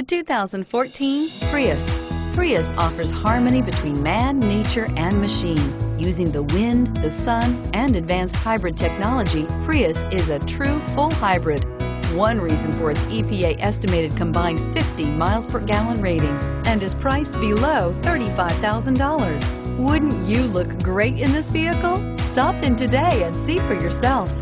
The 2014 Prius. Prius offers harmony between man, nature, and machine. Using the wind, the sun, and advanced hybrid technology, Prius is a true full hybrid. One reason for its EPA estimated combined 50 miles per gallon rating and is priced below $35,000. Wouldn't you look great in this vehicle? Stop in today and see for yourself.